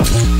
Wow.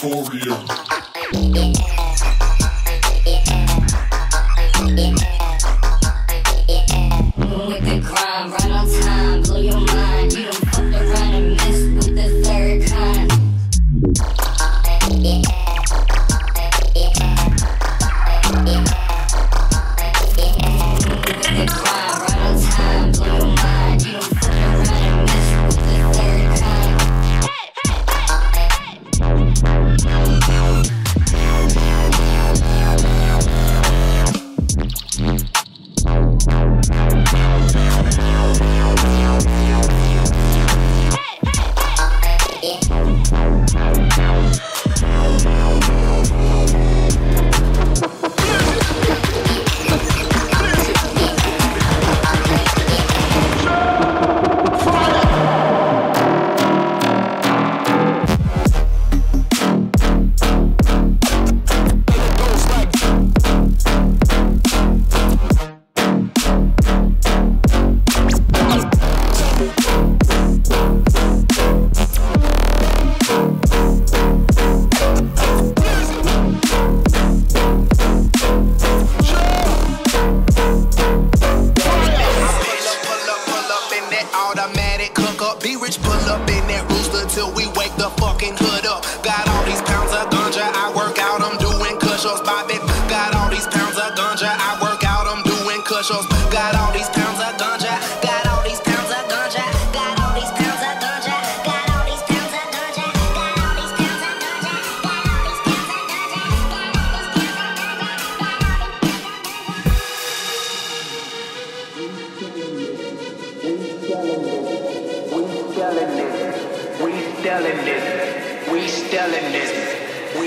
euphoria.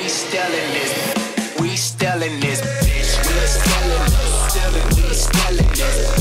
we stealing this. We stealing this. Bitch, we stealing, this. we stealing this.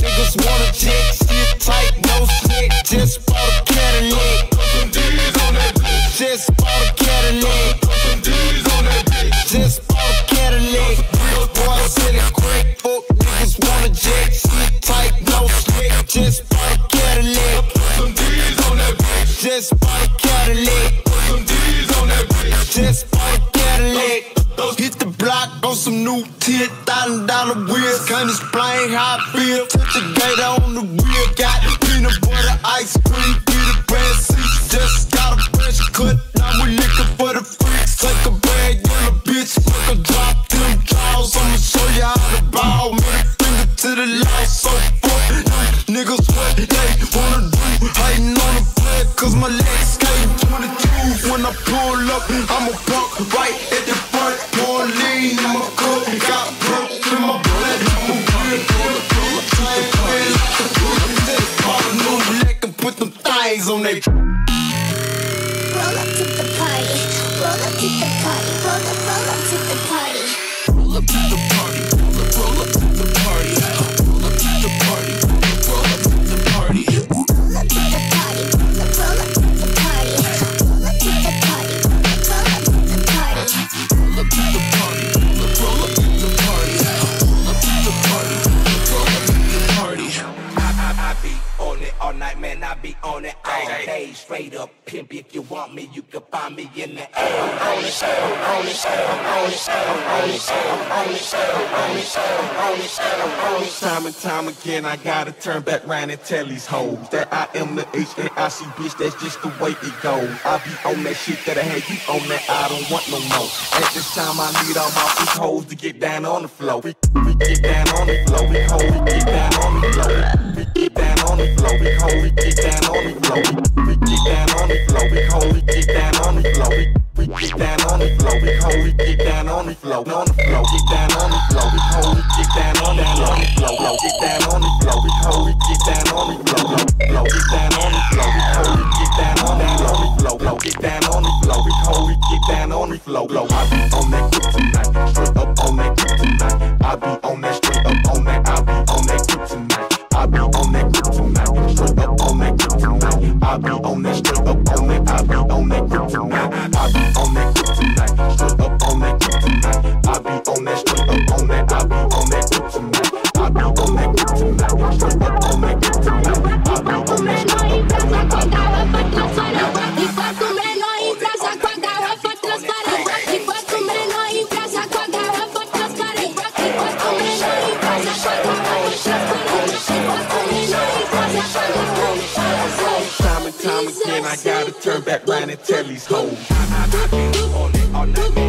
Niggas wanna check, shit tight, no slick. Just bought a Cadillac. Just bought a Cadillac. New ten thousand dollar wheels. Can't explain how I feel. Touch the gate on the wheel. Got peanut butter, ice cream, Peter Pan seats. Just got a fresh cut. Now we looking for the freaks. Take a bag on a bitch. Fuck a drop them jaws. I'ma show you how to ball. Middle finger to the law. So fuck niggas what they wanna do. Hating on the flag. Cause my legs came 22. When I pull up, I'ma pump right things on they. Again, I gotta turn back round and tell these hoes that I am the H and I see bitch. That's just the way it goes. I be on that shit that I had you on that. I don't want no more. At this time, I need all my freak hoes to get down on the floor. We, we get down on the floor. We hoe, we get down on the floor. We get down on the floor. We hoe, we get down on the floor. We, get down on the floor. We hoe, we get down on the floor. Get down on the floor. We hoe, we get down on the floor. On the floor, get down on the floor. We hoe, we get down on the floor. Flow, get down on the floor. We hoe, we get down on the floor. Flow, get down on the floor. We hoe, we get down on the floor. Flow, get down on the floor. We hoe, we get down on the floor. Flow, I be on that kryptonite, straight up on that kryptonite. I be on that straight up on that. I be on that kryptonite. I be on that kryptonite, straight up on that kryptonite. I be on that straight up on that. I be on that kryptonite. I Time and time again, I gotta turn back round and tell these hoes. It all night, I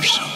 Mars.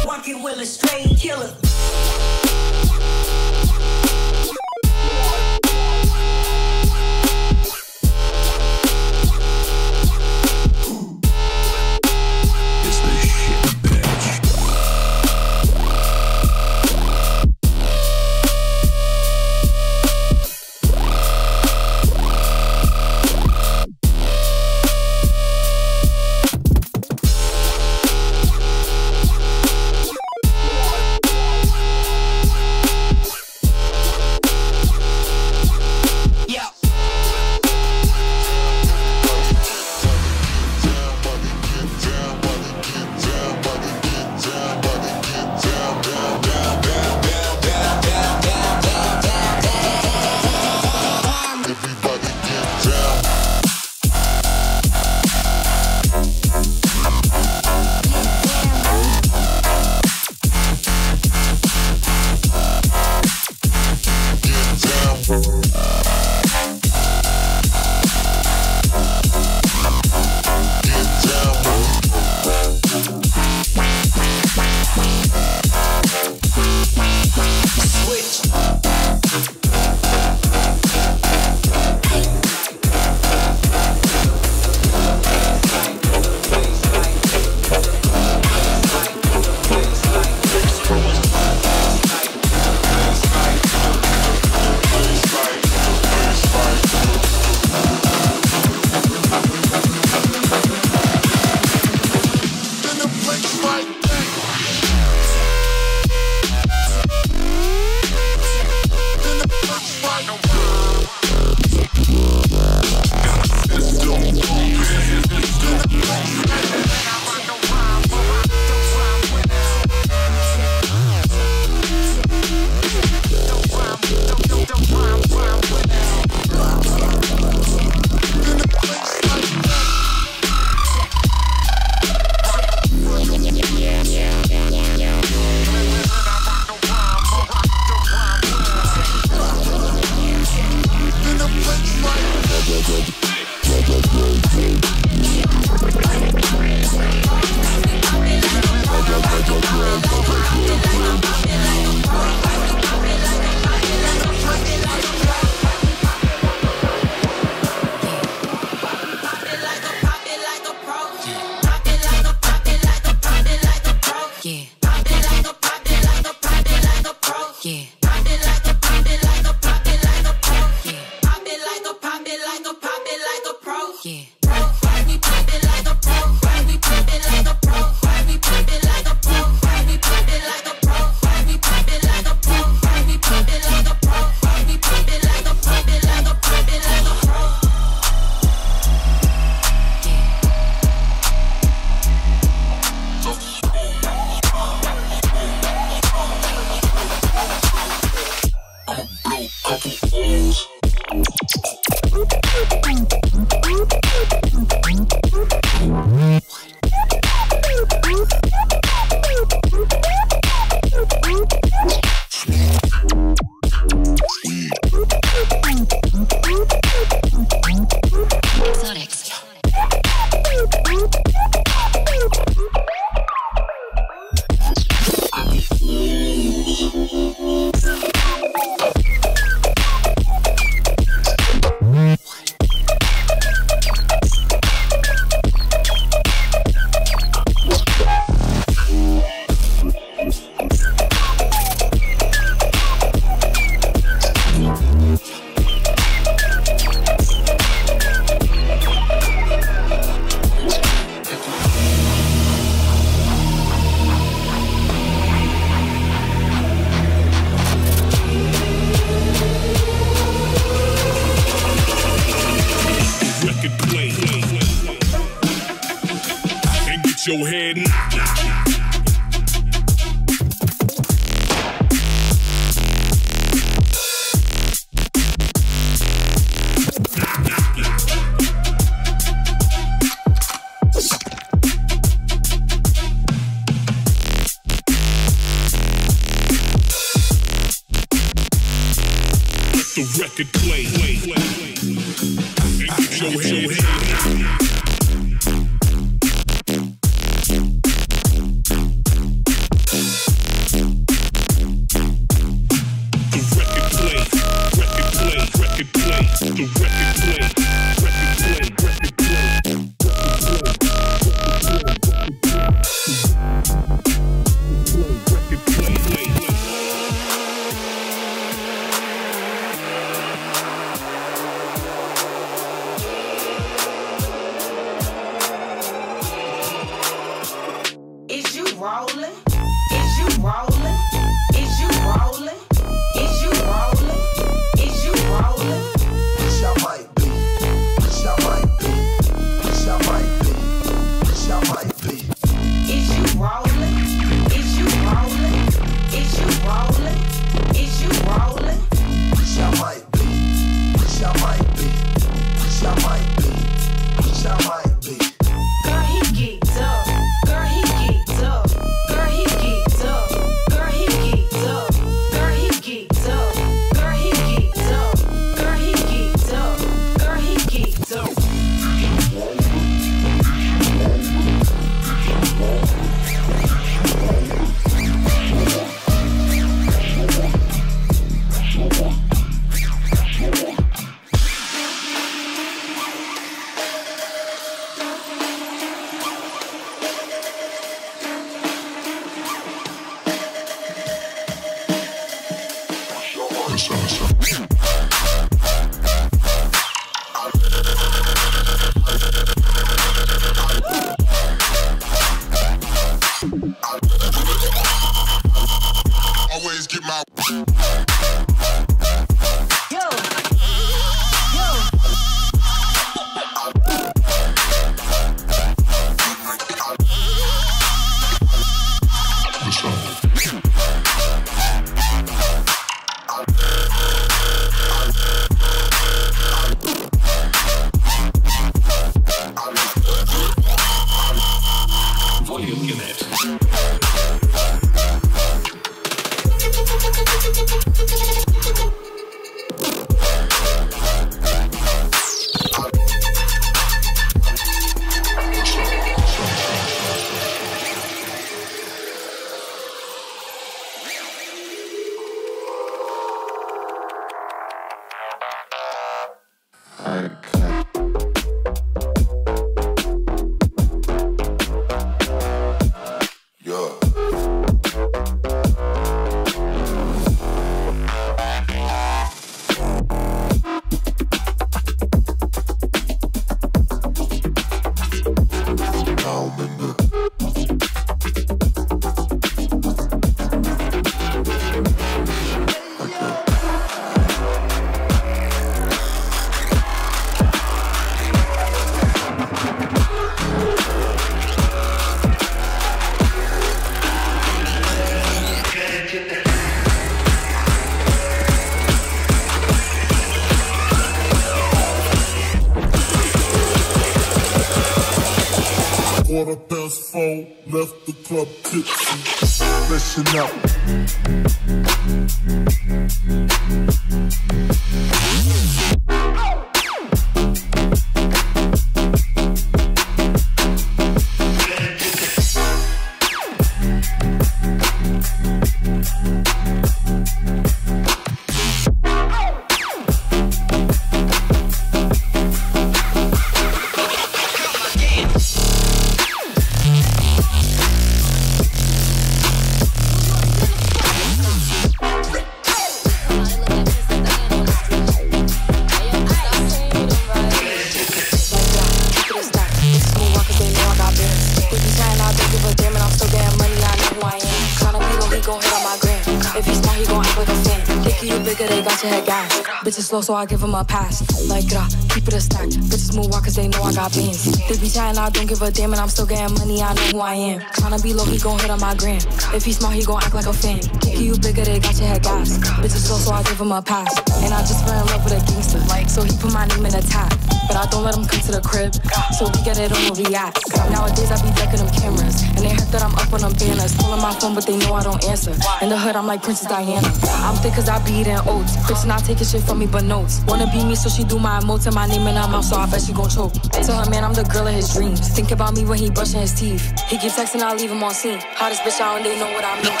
Got your head gas. Bitches slow, so I give them a pass. Like, uh, keep it a stack. Bitches move walk, cause they know I got bands. They be chatting, I don't give a damn, and I'm still getting money, I know who I am. Tryna be low, he gon' hit on my gram. If he smart, he gon' act like a fan. Kicky, you bigger, they got your head gas. Bitches slow, so I give him a pass. And I just fell in love with a gangster, like, so he put my name in a tag. But I don't let him come to the crib, so we get it on the react. Nowadays, I be decking them cameras, and they heard that I'm up on them banners. Pulling my phone, but they know I don't answer. In the hood, I'm like Princess Diana. I'm thick cause I be eating oats. Bitch not taking shit from me but notes. Wanna be me so she do my emotes and my name in her mouth so I bet she gon' choke. Tell her man I'm the girl of his dreams. Think about me when he brushing his teeth. He keep texting, I leave him on seen. Hottest bitch out and they know what I mean. Don't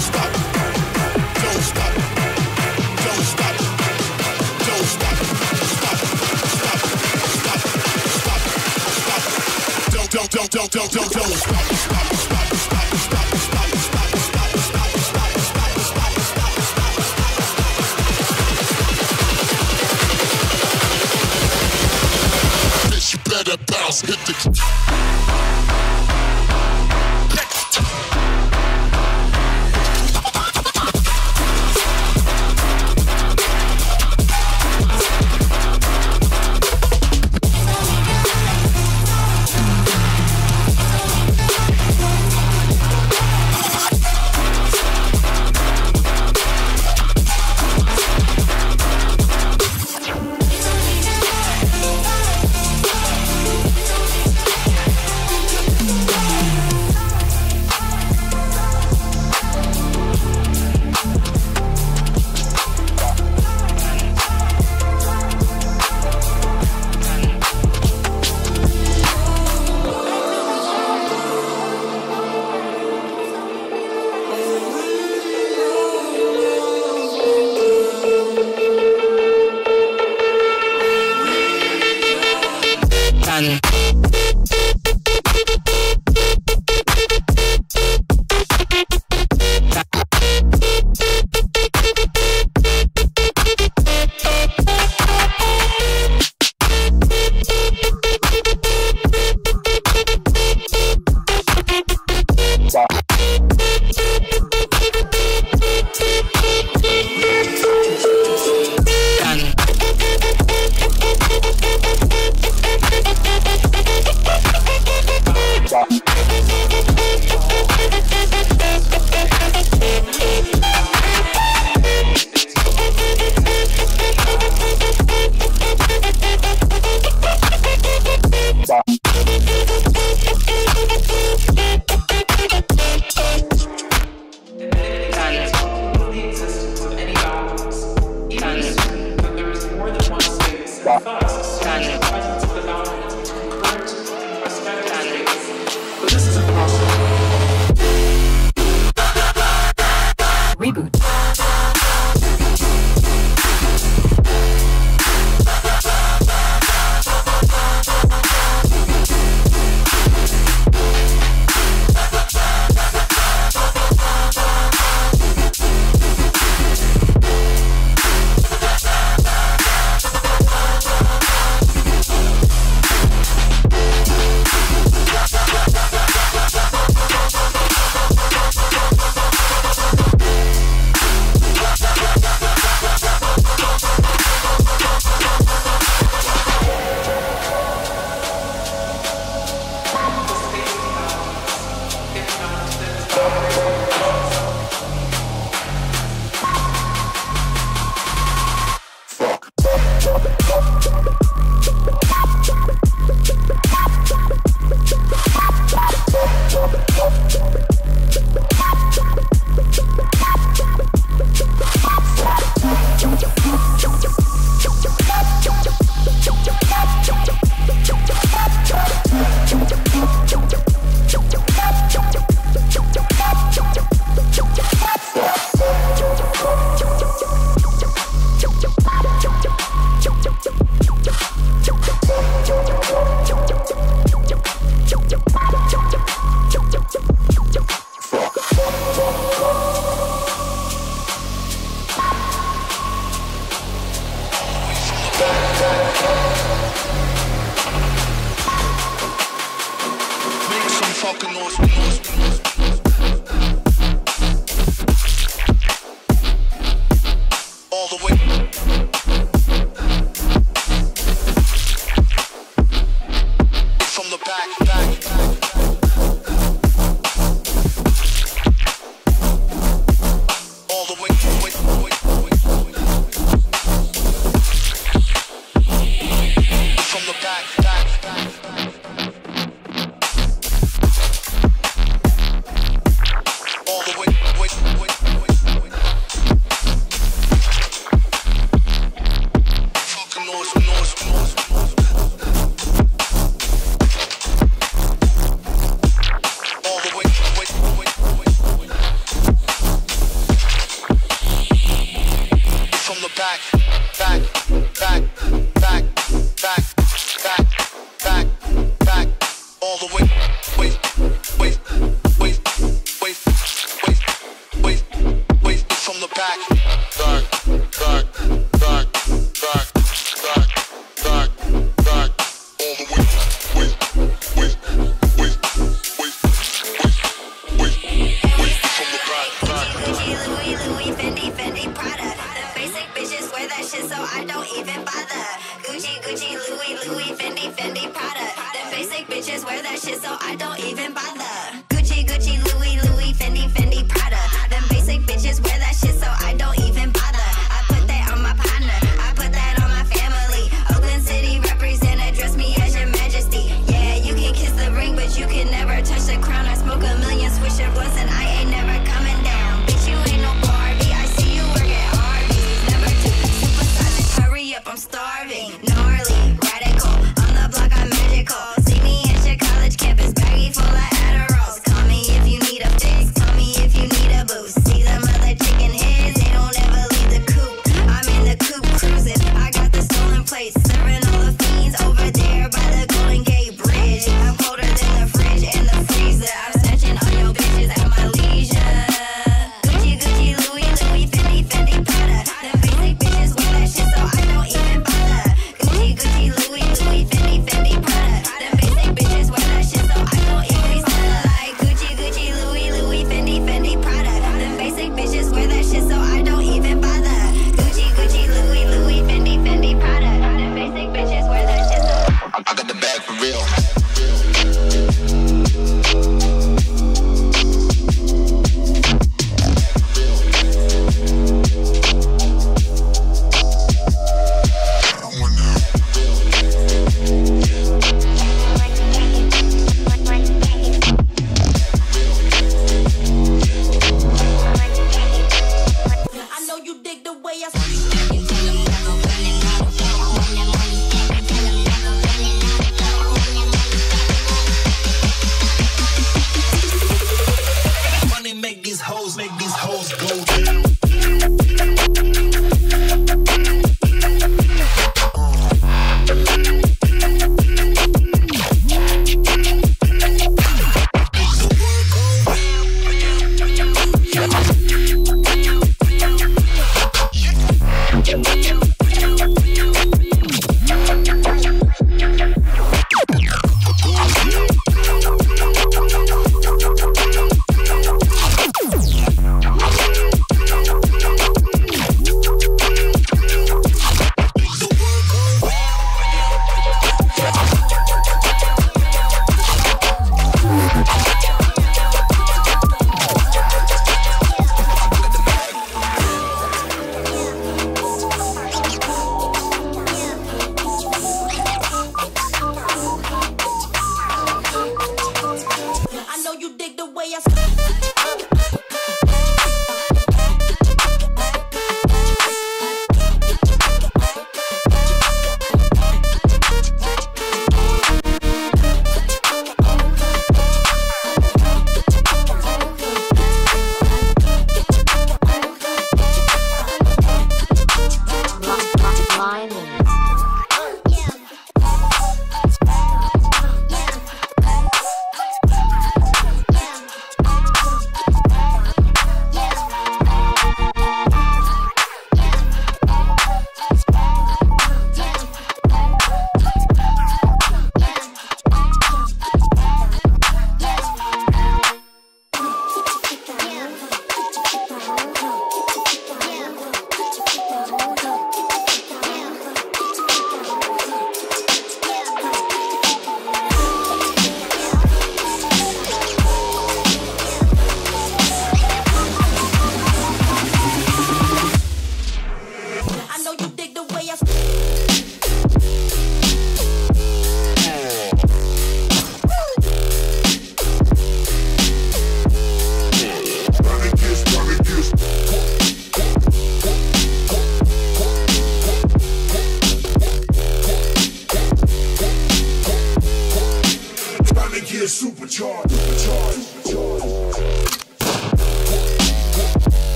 stop. Don't stop. Don't stop. Don't stop. Stop. Stop. Stop. Stop. Stop. Don't don't don't don't don't don't. Stop. Better bounce, hit the.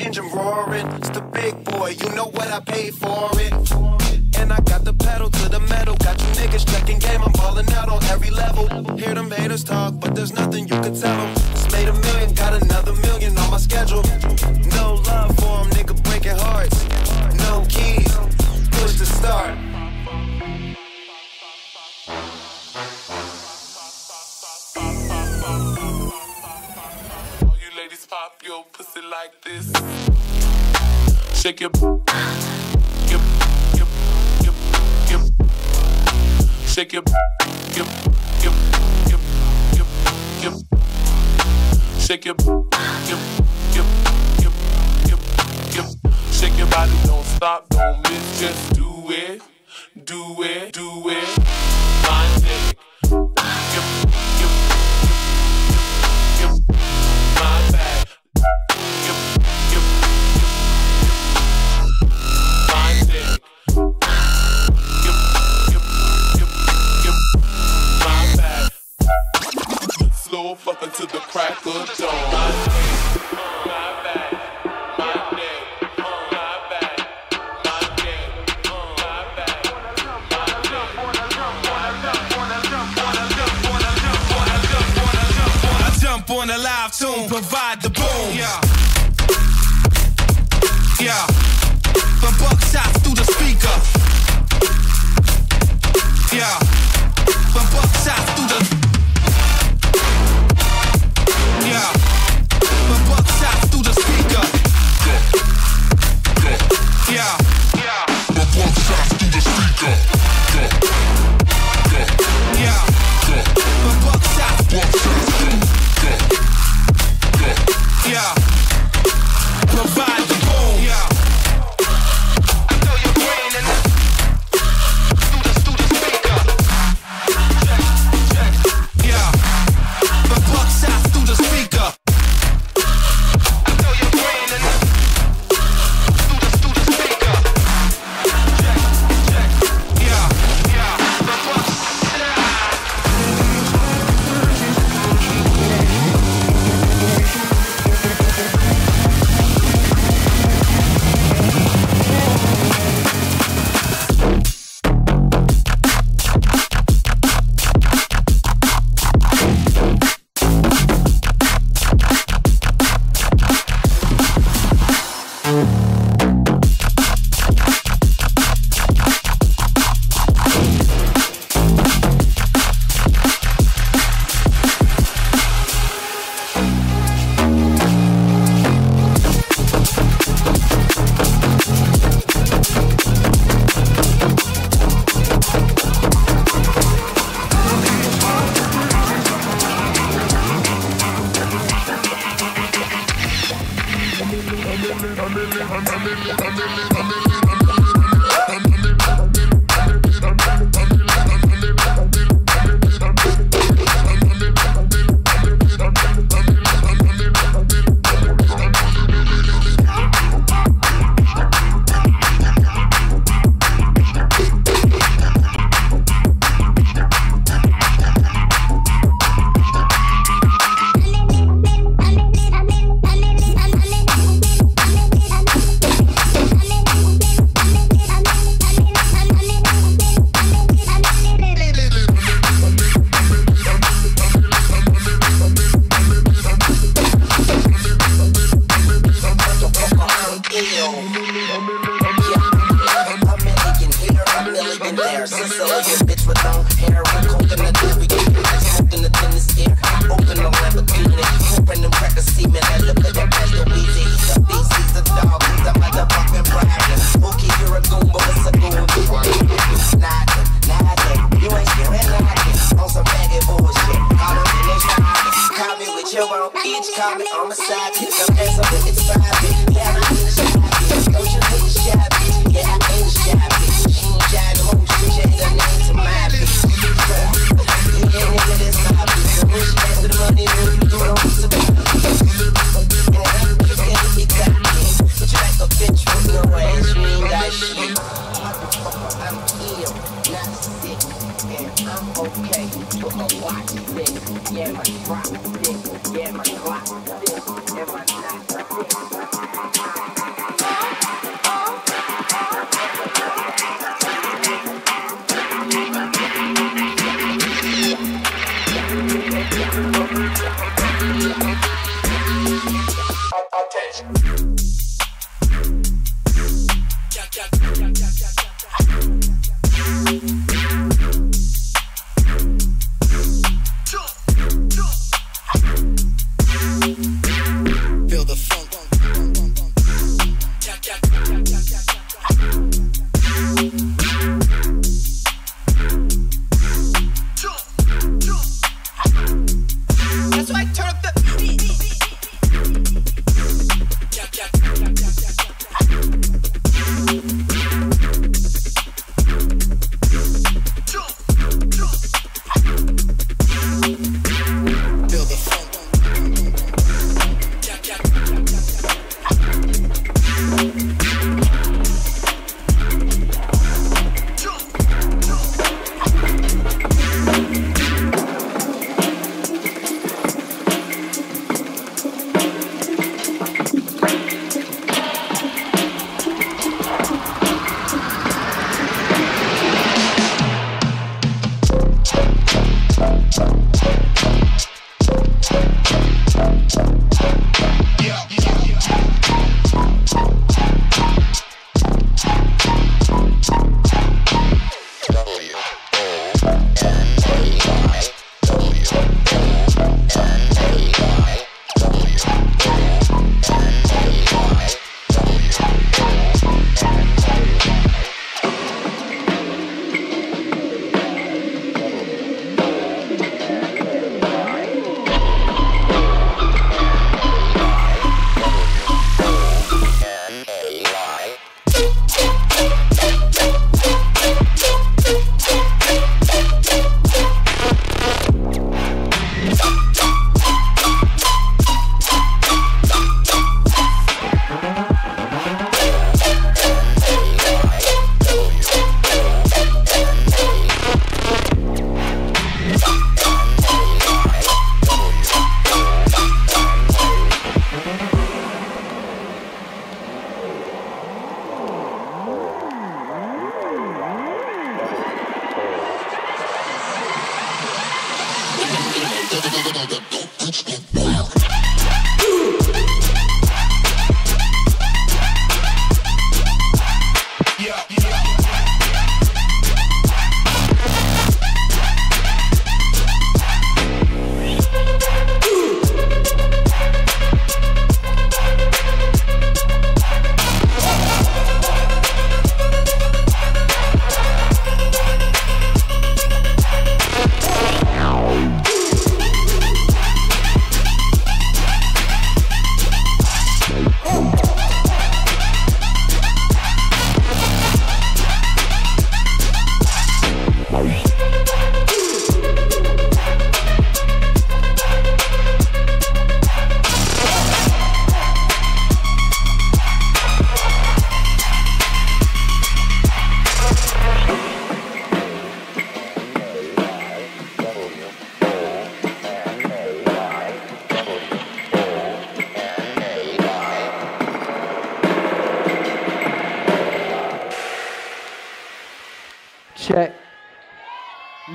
Engine roaring. It's the big boy, you know what I paid for it. And I got the pedal to the metal. Got you niggas checking game, I'm balling out on every level. Hear them haters talk, but there's nothing you can tell them. Just made a million, got another million on my schedule. No love for them, nigga breaking hearts. No keys, push the start. Your pussy like this. Shake your. Shake your. Shake your. Shake your body, don't stop, don't miss, just do it, do it, do it. Mind it. Fuck until the crack of dawn. On a live tune, provide the boom. Yeah. Yeah. From buckshots through the speaker. Yeah. From buckshots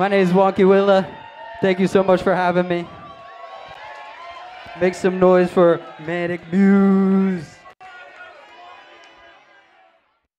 My name is Wonky Willa. Thank you so much for having me. Make some noise for Manic Muse.